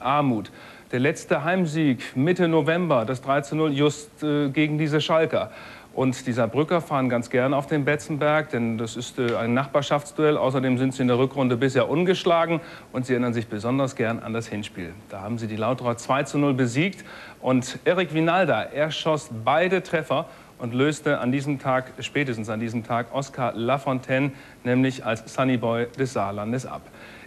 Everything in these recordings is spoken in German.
Armut. Der letzte Heimsieg Mitte November, das 3 zu 0 just äh, gegen diese Schalker. Und die Saarbrücker fahren ganz gerne auf den Betzenberg, denn das ist äh, ein Nachbarschaftsduell. Außerdem sind sie in der Rückrunde bisher ungeschlagen und sie erinnern sich besonders gern an das Hinspiel. Da haben sie die Lauterer 2 zu 0 besiegt und Erik Vinalda, er schoss beide Treffer und löste an diesem Tag, spätestens an diesem Tag, Oskar Lafontaine, nämlich als Sunnyboy des Saarlandes ab.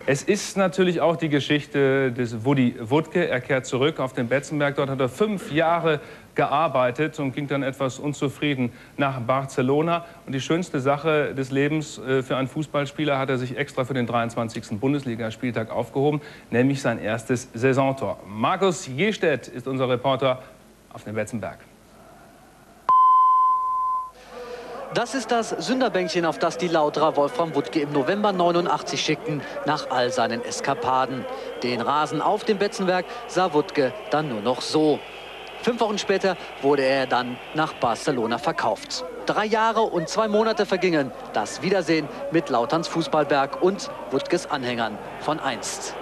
Es ist natürlich auch die Geschichte des Woody Wutke. Er kehrt zurück auf den Betzenberg. Dort hat er fünf Jahre gearbeitet und ging dann etwas unzufrieden nach Barcelona. Und die schönste Sache des Lebens äh, für einen Fußballspieler hat er sich extra für den 23. Bundesligaspieltag aufgehoben, nämlich sein erstes Saisontor. Markus Jestedt ist unser Reporter auf dem Betzenberg. Das ist das Sünderbänkchen, auf das die Lauterer Wolfram Wuttke im November 89 schickten, nach all seinen Eskapaden. Den Rasen auf dem Betzenberg sah Wuttke dann nur noch so. Fünf Wochen später wurde er dann nach Barcelona verkauft. Drei Jahre und zwei Monate vergingen. Das Wiedersehen mit Lauterns Fußballberg und Wuttkes Anhängern von einst.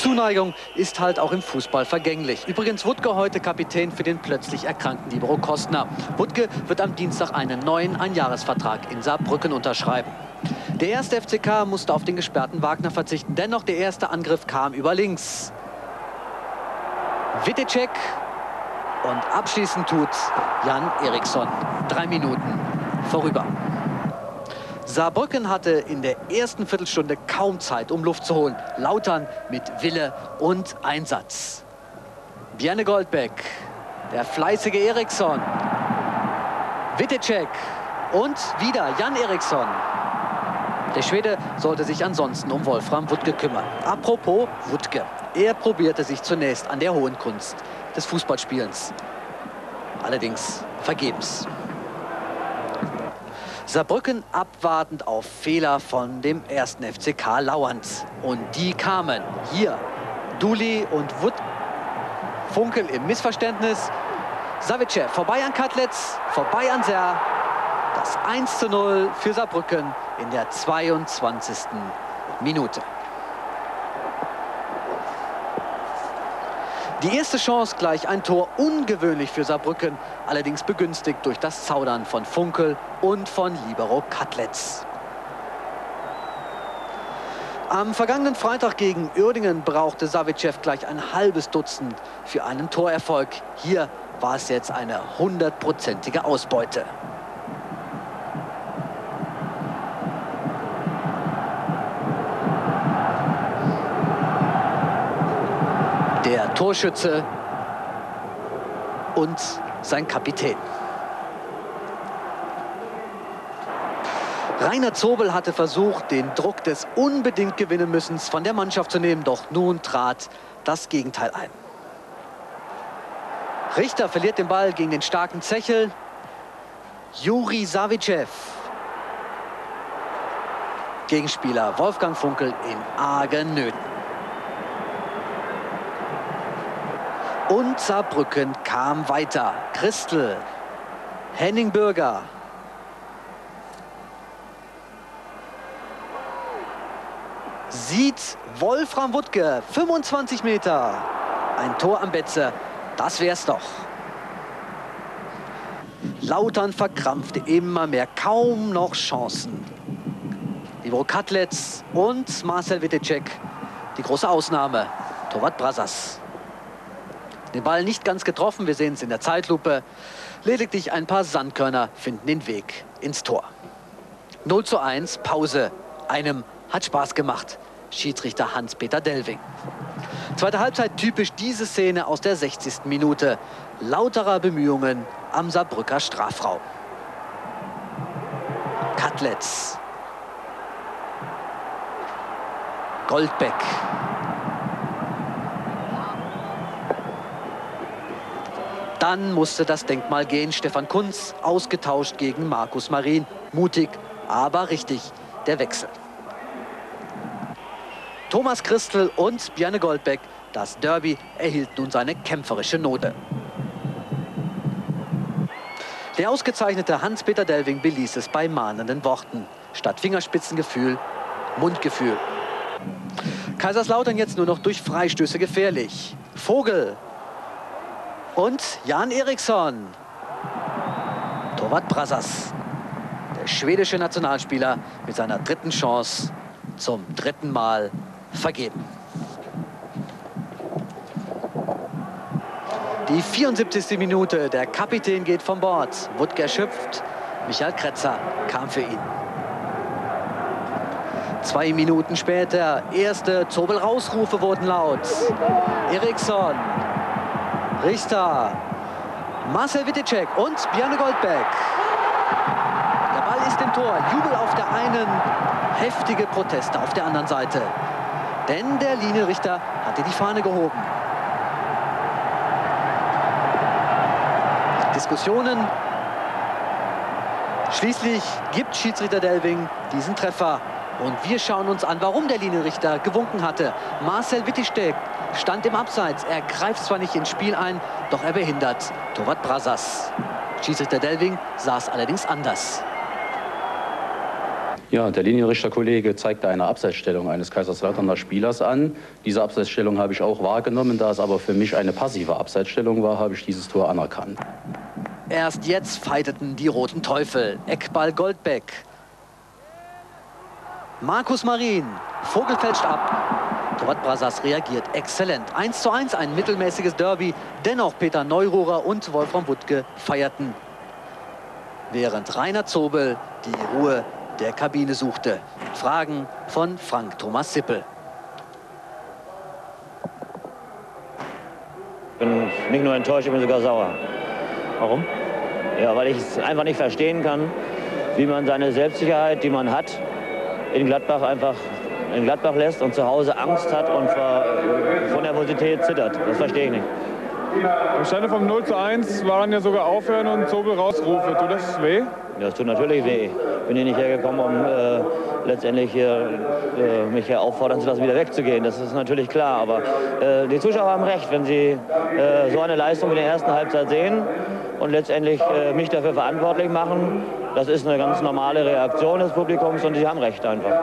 Zuneigung ist halt auch im Fußball vergänglich. Übrigens Wuttke heute Kapitän für den plötzlich erkrankten Libero Kostner. Wuttke wird am Dienstag einen neuen Einjahresvertrag in Saarbrücken unterschreiben. Der erste FCK musste auf den gesperrten Wagner verzichten. Dennoch der erste Angriff kam über links. Wittecek und abschließend tut Jan Eriksson. Drei Minuten vorüber. Saarbrücken hatte in der ersten Viertelstunde kaum Zeit, um Luft zu holen. Lautern mit Wille und Einsatz. Bjerne Goldbeck, der fleißige Eriksson, Wittecek und wieder Jan Eriksson. Der Schwede sollte sich ansonsten um Wolfram Wuttke kümmern. Apropos Wuttke. Er probierte sich zunächst an der hohen Kunst des Fußballspielens. Allerdings vergebens. Saarbrücken abwartend auf Fehler von dem ersten FCK lauernd. Und die kamen. Hier Duli und Wood. Funkel im Missverständnis. Savice vorbei an Katlitz, vorbei an Ser. Das 1 zu 0 für Saarbrücken in der 22. Minute. Die erste Chance gleich ein Tor, ungewöhnlich für Saarbrücken, allerdings begünstigt durch das Zaudern von Funkel und von Libero Katlitz. Am vergangenen Freitag gegen Uerdingen brauchte Savicev gleich ein halbes Dutzend für einen Torerfolg. Hier war es jetzt eine hundertprozentige Ausbeute. Torschütze und sein Kapitän. Rainer Zobel hatte versucht, den Druck des unbedingt gewinnen müssens von der Mannschaft zu nehmen, doch nun trat das Gegenteil ein. Richter verliert den Ball gegen den starken Zechel. Juri Savicev. Gegenspieler Wolfgang Funkel in argen Nöten. Und Saarbrücken kam weiter. Christel, Henning Bürger. Sieht Wolfram Wuttke, 25 Meter. Ein Tor am Betze, das wär's doch. Lautern verkrampfte immer mehr, kaum noch Chancen. Ivo Katlitz und Marcel Wittecek, die große Ausnahme. Torwart Brasas. Den Ball nicht ganz getroffen, wir sehen es in der Zeitlupe. Lediglich ein paar Sandkörner finden den Weg ins Tor. 0 zu 1, Pause. Einem hat Spaß gemacht. Schiedsrichter Hans-Peter Delving. Zweite Halbzeit typisch diese Szene aus der 60. Minute. Lauterer Bemühungen am Saarbrücker Strafraum. Katlitz. Goldbeck. Dann musste das Denkmal gehen. Stefan Kunz ausgetauscht gegen Markus Marin. Mutig, aber richtig der Wechsel. Thomas Christel und Bjarne Goldbeck, das Derby, erhielt nun seine kämpferische Note. Der ausgezeichnete Hans-Peter Delving beließ es bei mahnenden Worten. Statt Fingerspitzengefühl, Mundgefühl. Kaiserslautern jetzt nur noch durch Freistöße gefährlich. Vogel. Und Jan Eriksson. Torwart Brasas. Der schwedische Nationalspieler mit seiner dritten Chance zum dritten Mal vergeben. Die 74. Minute. Der Kapitän geht vom Bord. Wutke erschöpft. Michael Kretzer kam für ihn. Zwei Minuten später, erste Zobel-Rausrufe wurden laut. Eriksson, Richter, Marcel Witticek und Bjarne Goldbeck. Der Ball ist im Tor. Jubel auf der einen, heftige Proteste auf der anderen Seite. Denn der Linienrichter hatte die Fahne gehoben. Diskussionen. Schließlich gibt Schiedsrichter Delving diesen Treffer. Und wir schauen uns an, warum der Linienrichter gewunken hatte. Marcel Wittigsteck stand im Abseits. Er greift zwar nicht ins Spiel ein, doch er behindert Torwart Brasas. Schiedsrichter Delving saß allerdings anders. Ja, der Linienrichterkollege zeigte eine Abseitsstellung eines Kaiserslauterner Spielers an. Diese Abseitsstellung habe ich auch wahrgenommen. Da es aber für mich eine passive Abseitsstellung war, habe ich dieses Tor anerkannt. Erst jetzt feiteten die Roten Teufel. Eckball Goldbeck. Markus Marin. Vogel fälscht ab. Torwart Brasas reagiert exzellent. 1 zu 1, ein mittelmäßiges Derby. Dennoch Peter Neururer und Wolfram Wuttke feierten. Während Rainer Zobel die Ruhe der Kabine suchte. Fragen von Frank Thomas Sippel. Ich bin nicht nur enttäuscht, ich bin sogar sauer. Warum? Ja, weil ich es einfach nicht verstehen kann, wie man seine Selbstsicherheit, die man hat, in Gladbach einfach in Gladbach lässt und zu Hause Angst hat und vor, vor Nervosität zittert. Das verstehe ich nicht. Am Stande vom 0 zu 1 waren ja sogar Aufhören und Zobel rausrufe. Tut das weh? Ja, das tut natürlich weh. Ich bin hier nicht hergekommen, um äh, letztendlich hier, äh, mich hier auffordern zu lassen, wieder wegzugehen. Das ist natürlich klar. Aber äh, die Zuschauer haben recht, wenn sie äh, so eine Leistung in der ersten Halbzeit sehen und letztendlich äh, mich dafür verantwortlich machen. Das ist eine ganz normale Reaktion des Publikums und sie haben recht einfach.